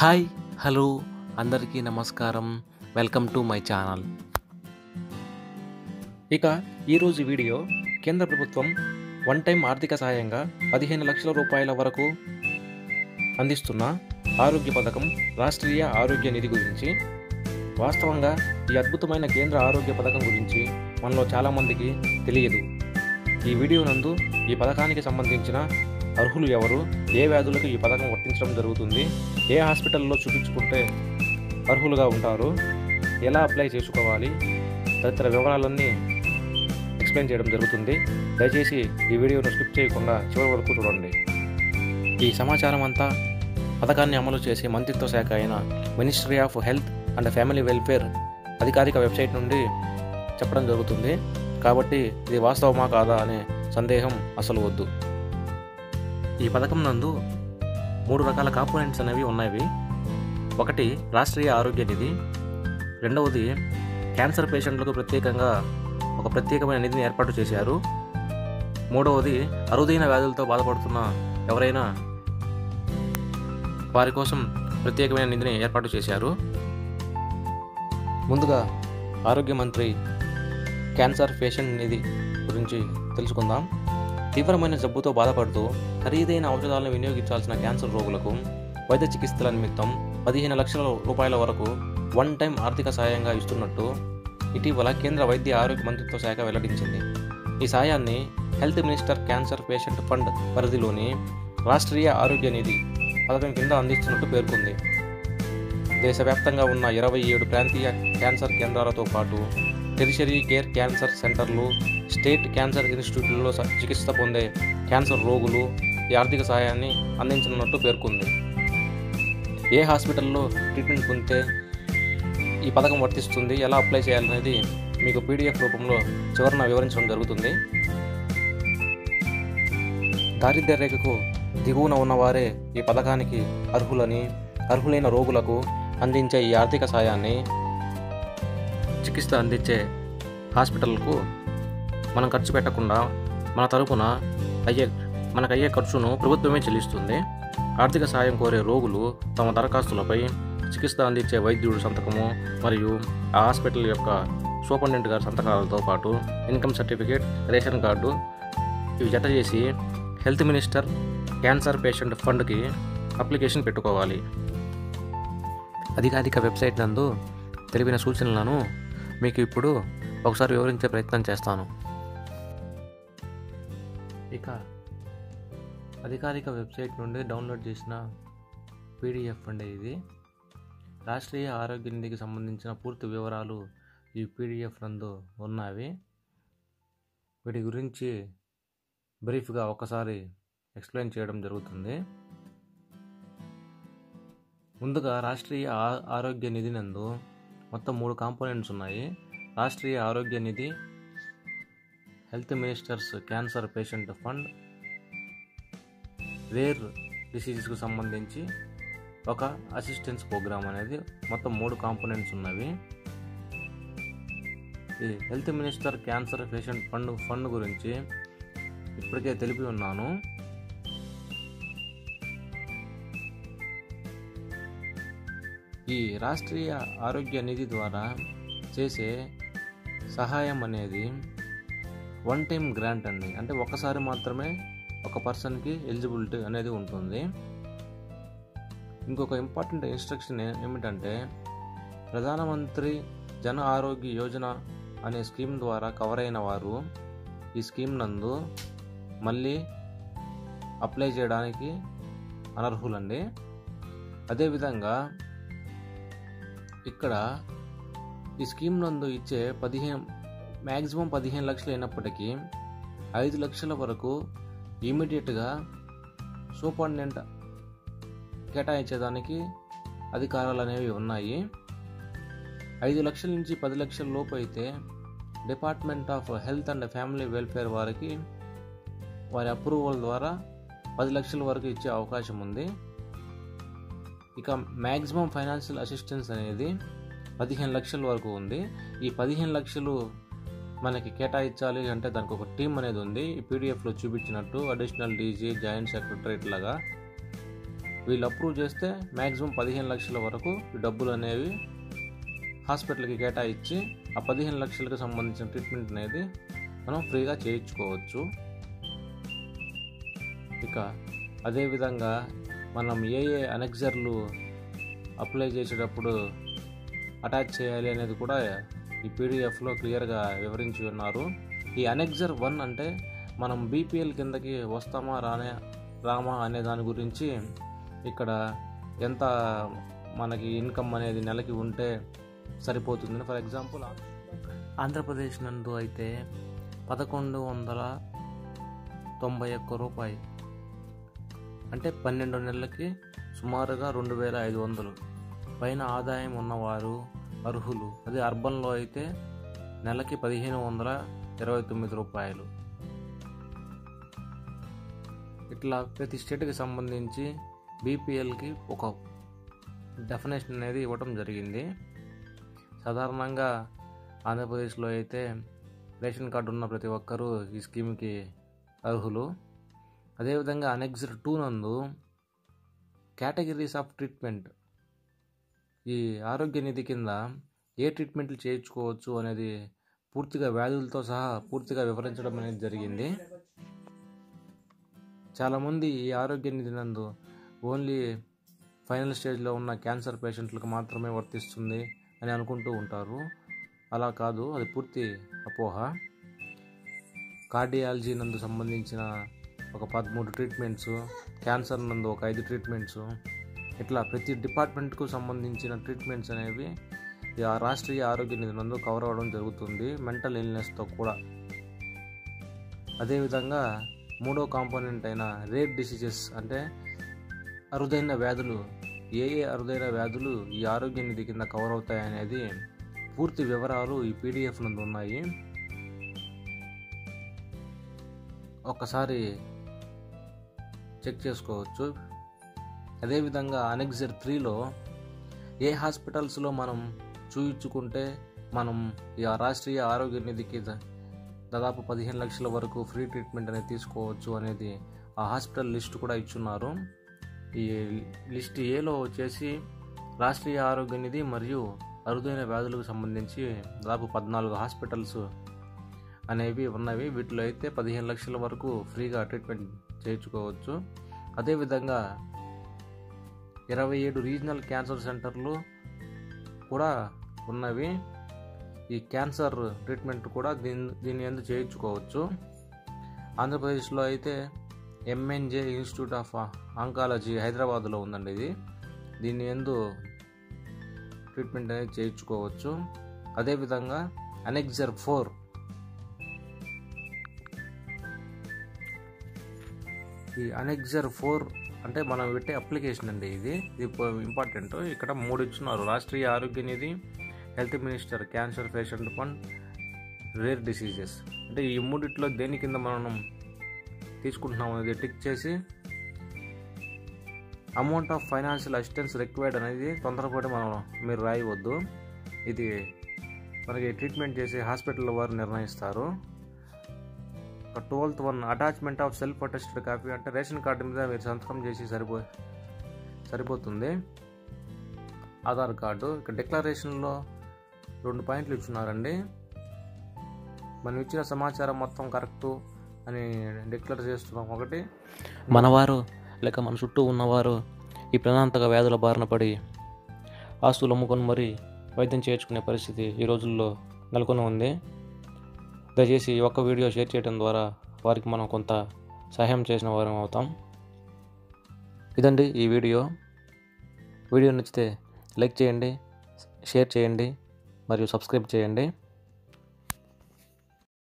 Hi hello అందరికీ నమస్కారం. Welcome to my channel. ఇక ఈరోజు వీడియో కేంద్ర ప్రభుత్వం వన్ టైం ఆర్థిక సహాయంగా పదిహేను లక్షల రూపాయల వరకు అందిస్తున్న ఆరోగ్య పథకం రాష్ట్రీయ ఆరోగ్య నిధి గురించి. వాస్తవంగా ఈ అద్భుతమైన కేంద్ర ఆరోగ్య పథకం గురించి మనలో చాలామందికి తెలియదు. ఈ వీడియో నందు ఈ పథకానికి సంబంధించిన అర్హులు ఎవరు? ఏ వ్యాధులకు ఈ పథకం వర్తించడం జరుగుతుంది? ఏ హాస్పిటల్లో చూపించుకుంటే అర్హులుగా ఉంటారు? ఎలా అప్లై చేసుకోవాలి? తదితర వివరాలన్నీ ఎక్స్ప్లెయిన్ చేయడం జరుగుతుంది. దయచేసి ఈ వీడియోను స్కిప్ చేయకుండా చివరి వరకు చూడండి. ఈ సమాచారం అంతా పథకాన్ని అమలు చేసే మంత్రిత్వ శాఖ అయిన ministry of health and family welfare అధికారిక వెబ్సైట్ నుండి చెప్పడం జరుగుతుంది. కాబట్టి ఇది వాస్తవమా కాదా అనే సందేహం అసలు వద్దు. ఈ పథకం నందు మూడు రకాల కాంపోనెంట్స్ అనేవి ఉన్నాయి ఒకటి రాష్ట్రీయ ఆరోగ్య నిధి రెండవది క్యాన్సర్ పేషెంట్లకు ప్రత్యేకంగా ఒక ప్రత్యేకమైన నిధిని ఏర్పాటు చేశారు. మూడవది అరుదైన వ్యాధులతో బాధపడుతున్న ఎవరైనా వారి కోసం ప్రత్యేకమైన నిధిని ఏర్పాటు చేశారు. ముందుగా ఆరోగ్య మంత్రి క్యాన్సర్ పేషెంట్ నిధి గురించి తెలుసుకుందాం. తీవ్రమైన జబ్బుతో బాధపడుతూ ఖరీదైన ఔషధాలను వినియోగించాల్సిన క్యాన్సర్ రోగులకు వైద్య చికిత్సల నిమిత్తం పదిహేను లక్షల రూపాయల వరకు వన్ టైం ఆర్థిక సహాయంగా ఇస్తున్నట్టు ఇటీవల కేంద్ర వైద్య ఆరోగ్య మంత్రిత్వ శాఖ వెల్లడించింది. ఈ సాయాన్ని health minister cancer patient fund పరిధిలోని రాష్ట్రీయ ఆరోగ్య నిధి పథకం కింద అందిస్తున్నట్టు పేర్కొంది. దేశవ్యాప్తంగా ఉన్న ఇరవై ఏడు ప్రాంతీయ క్యాన్సర్ కేంద్రాలతో పాటు టెరిషరీ కేర్ క్యాన్సర్ సెంటర్లు స్టేట్ క్యాన్సర్ ఇన్స్టిట్యూట్లో చికిత్స పొందే క్యాన్సర్ రోగులు ఆర్థిక సహాయాన్ని అందించనున్నట్టు పేర్కొంది. ఏ హాస్పిటల్లో ట్రీట్మెంట్ పొందితే ఈ పథకం వర్తిస్తుంది ఎలా అప్లై చేయాలనేది మీకు పీడిఎఫ్ రూపంలో చివరన వివరించడం జరుగుతుంది. దారిద్ర్య రేఖకు దిగువన ఉన్నవారే ఈ పథకానికి అర్హులని అర్హులైన రోగులకు అందించే ఈ ఆర్థిక సాయాన్ని చికిత్స అందించే హాస్పిటల్కు మనం ఖర్చు పెట్టకుండా మన తరపున అయ్యే మనకు అయ్యే ఖర్చును ప్రభుత్వమే చెల్లిస్తుంది. ఆర్థిక సాయం కోరే రోగులు తమ దరఖాస్తులపై చికిత్స అందించే వైద్యుడు సంతకము మరియు ఆ హాస్పిటల్ యొక్క సూపరింటెండెంట్ గారి సంతకాలతో పాటు ఇన్కమ్ సర్టిఫికేట్ రేషన్ కార్డు ఇవి జత చేసి హెల్త్ మినిస్టర్ క్యాన్సర్ పేషెంట్ ఫండ్కి అప్లికేషన్ పెట్టుకోవాలి. అధికారిక వెబ్సైట్ నందు తెలిపిన సూచనలను మీకు ఇప్పుడు ఒకసారి వివరించే ప్రయత్నం చేస్తాను. ఇక అధికారిక వెబ్సైట్ నుండి డౌన్లోడ్ చేసిన పీడిఎఫ్ అండి ఇది. రాష్ట్రీయ ఆరోగ్య నిధికి సంబంధించిన పూర్తి వివరాలు ఈ పీడిఎఫ్ నందు ఉన్నవి. వీటి గురించి బ్రీఫ్గా ఒకసారి ఎక్స్ప్లెయిన్ చేయడం జరుగుతుంది. ముందుగా రాష్ట్రీయ ఆరోగ్య నిధి నందు మొత్తం మూడు కాంపోనెంట్స్ ఉన్నాయి. రాష్ట్రీయ ఆరోగ్య నిధి health ministers cancer patient fund rare డిసీజెస్కు సంబంధించి ఒక అసిస్టెన్స్ ప్రోగ్రామ్ అనేది మొత్తం మూడు కాంపోనెంట్స్ ఉన్నవి. ఈ health minister cancer patient fund fund గురించి ఇప్పటికే తెలిపి ఉన్నాను. ఈ రాష్ట్రీయ ఆరోగ్య నిధి ద్వారా చేసే సహాయం అనేది వన్ టైం గ్రాంట్ అండి. అంటే ఒకసారి మాత్రమే ఒక పర్సన్కి ఎలిజిబిలిటీ అనేది ఉంటుంది. ఇంకొక ఇంపార్టెంట్ ఇన్స్ట్రక్షన్ ఏమిటంటే ప్రధానమంత్రి జన ఆరోగ్య యోజన అనే స్కీమ్ ద్వారా కవర్ అయిన వారు ఈ స్కీమ్ నందు మళ్ళీ అప్లై చేయడానికి అనర్హులండి. అదేవిధంగా ఇక్కడ ఈ స్కీమ్ నందు ఇచ్చే పదిహేను మ్యాక్సిమం పదిహేను లక్షలు అయినప్పటికీ ఐదు లక్షల వరకు ఇమీడియట్గా సూపరింటెండెంట్ కేటాయించేదానికి అధికారాలు అనేవి ఉన్నాయి. ఐదు లక్షల నుంచి పది లక్షల లోపు అయితే department of health and family welfare వారికి వారి అప్రూవల్ ద్వారా పది లక్షల వరకు ఇచ్చే అవకాశం ఉంది. ఇక మ్యాక్సిమం ఫైనాన్షియల్ అసిస్టెన్స్ అనేది పదిహేను లక్షల వరకు ఉంది. ఈ పదిహేను లక్షలు మనకి కేటాయించాలి అంటే దానికి ఒక టీం అనేది ఉంది. ఈ పీడిఎఫ్లో చూపించినట్టు అడిషనల్ డీజీ జాయింట్ సెక్రటరేట్ లాగా వీళ్ళు అప్రూవ్ చేస్తే మ్యాక్సిమం పదిహేను లక్షల వరకు డబ్బులు అనేవి హాస్పిటల్కి కేటాయించి ఆ పదిహేను లక్షలకు సంబంధించిన ట్రీట్మెంట్ అనేది మనం ఫ్రీగా చేయించుకోవచ్చు. ఇక అదేవిధంగా మనం ఏ ఏ అనెక్జర్లు అప్లై చేసేటప్పుడు అటాచ్ చేయాలి అనేది కూడా ఈ పీడిఎఫ్లో క్లియర్గా వివరించి ఉన్నారు. ఈ అనెక్జర్ వన్ అంటే మనం బీపీఎల్ కిందకి వస్తామా రానే రామా అనే దాని గురించి ఇక్కడ ఎంత మనకి ఇన్కమ్ అనేది నెలకి ఉంటే సరిపోతుంది ఫర్ ఎగ్జాంపుల్ ఆంధ్రప్రదేశ్ నందు అయితే పదకొండు వందల తొంభై ఒక్క రూపాయి. అంటే పన్నెండు నెలలకి సుమారుగా రెండు వేల ఐదు వందలు. పైన ఆదాయం ఉన్నవారు అర్హులు. అదే అర్బన్లో అయితే నెలకి పదిహేను వందల ఇరవై తొమ్మిది రూపాయలు. ఇట్లా ప్రతి స్టేట్కి సంబంధించి బీపీఎల్కి ఒక డెఫినేషన్ అనేది ఇవ్వటం జరిగింది. సాధారణంగా ఆంధ్రప్రదేశ్లో అయితే రేషన్ కార్డు ఉన్న ప్రతి ఒక్కరూ ఈ స్కీమ్కి అర్హులు. అదేవిధంగా అనెక్సర్ టూ నందు కేటగిరీస్ ఆఫ్ ట్రీట్మెంట్ ఈ ఆరోగ్య నిధి కింద ఏ ట్రీట్మెంట్లు చేయించుకోవచ్చు అనేది పూర్తిగా వ్యాధులతో సహా పూర్తిగా వివరించడం అనేది జరిగింది. చాలామంది ఈ ఆరోగ్య నిధి నందు ఓన్లీ ఫైనల్ స్టేజ్లో ఉన్న క్యాన్సర్ పేషెంట్లకు మాత్రమే వర్తిస్తుంది అని అనుకుంటూ ఉంటారు. అలా కాదు అది పూర్తి అపోహ. కార్డియాలజీ నందు సంబంధించిన ఒక పదమూడు ట్రీట్మెంట్స్ క్యాన్సర్ నందు ఒక ఐదు ట్రీట్మెంట్స్ ఇట్లా ప్రతి డిపార్ట్మెంట్కు సంబంధించిన ట్రీట్మెంట్స్ అనేవి ఈ ఆ రాష్ట్రీయ ఆరోగ్య నిధి నందు కవర్ అవ్వడం జరుగుతుంది మెంటల్ ఇల్నెస్తో కూడా. అదేవిధంగా మూడో కాంపోనెంట్ అయిన రేర్ డిసీజెస్ అంటే అరుదైన వ్యాధులు ఏ ఏ అరుదైన వ్యాధులు ఈ ఆరోగ్య నిధి కింద కవర్ అవుతాయి అనేది పూర్తి వివరాలు ఈ పీడిఎఫ్ నందు ఉన్నాయి. ఒక్కసారి చెక్ చేసుకోవచ్చు. అదేవిధంగా అనెక్జర్ త్రీలో ఏ హాస్పిటల్స్లో మనం చూయించుకుంటే మనం ఈ రాష్ట్రీయ ఆరోగ్య నిధికి దాదాపు పదిహేను లక్షల వరకు ఫ్రీ ట్రీట్మెంట్ అనేది తీసుకోవచ్చు అనేది ఆ హాస్పిటల్ లిస్ట్ కూడా ఇచ్చున్నారు. ఈ లిస్ట్ ఏలో వచ్చేసి రాష్ట్రీయ ఆరోగ్య నిధి మరియు అరుదైన వ్యాధులకు సంబంధించి దాదాపు పద్నాలుగు హాస్పిటల్స్ అనేవి ఉన్నవి. వీటిలో అయితే పదిహేను లక్షల వరకు ఫ్రీగా ట్రీట్మెంట్ చేయించుకోవచ్చు. అదేవిధంగా ఇరవై ఏడు రీజనల్ క్యాన్సర్ సెంటర్లు కూడా ఉన్నవి. ఈ క్యాన్సర్ ట్రీట్మెంట్ కూడా దీని దీని ఎందు చేయించుకోవచ్చు. ఆంధ్రప్రదేశ్లో అయితే ఎంఎన్జే ఇన్స్టిట్యూట్ ఆఫ్ ఆంకాలజీ హైదరాబాద్లో ఉందండి ఇది. దీని ఎందు ట్రీట్మెంట్ అనేది చేయించుకోవచ్చు. అదేవిధంగా అనెక్జర్ ఫోర్ ఈ అనెక్జర్ ఫోర్ అంటే మనం పెట్టే అప్లికేషన్ అండి ఇది. ఇది ఇంపార్టెంట్ ఇక్కడ మూడు ఇచ్చున్నారు. రాష్ట్రీయ ఆరోగ్య నిధి health minister cancer patient fund rare diseases అంటే ఈ మూడిట్లో దేని కింద మనం తీసుకుంటున్నాం అనేది టిక్ చేసి amount of financial assistance required అనేది తొందరపడి మనం మీరు రాయవద్దు. ఇది మనకి ట్రీట్మెంట్ చేసే హాస్పిటల్ వారు నిర్ణయిస్తారు. Twelfth one attachment of self attested copy అంటే రేషన్ కార్డు మీద మీరు సంతకం చేసి సరిపో సరిపోతుంది. ఆధార్ కార్డు. ఇక్కడ డిక్లరేషన్లో రెండు పాయింట్లు ఇచ్చున్నారండి. మనం ఇచ్చిన సమాచారం మొత్తం కరెక్టు అని డిక్లేర్ చేస్తున్నాం. ఒకటి మనవారు లేక మన చుట్టూ ఉన్నవారు ఈ ప్రణాంతక వ్యాధుల బారిన పడి ఆస్తులు అమ్ముకొని మరీ వైద్యం చేర్చుకునే పరిస్థితి ఈ రోజుల్లో నెలకొని ఉంది. దయచేసి ఒక ఒక్క వీడియో షేర్ చేయడం ద్వారా వారికి మనం కొంత సహాయం చేసిన వారం అవుతాం. ఇదండి ఈ వీడియో. వీడియో నచ్చితే లైక్ చేయండి షేర్ చేయండి మరియు సబ్స్క్రైబ్ చేయండి.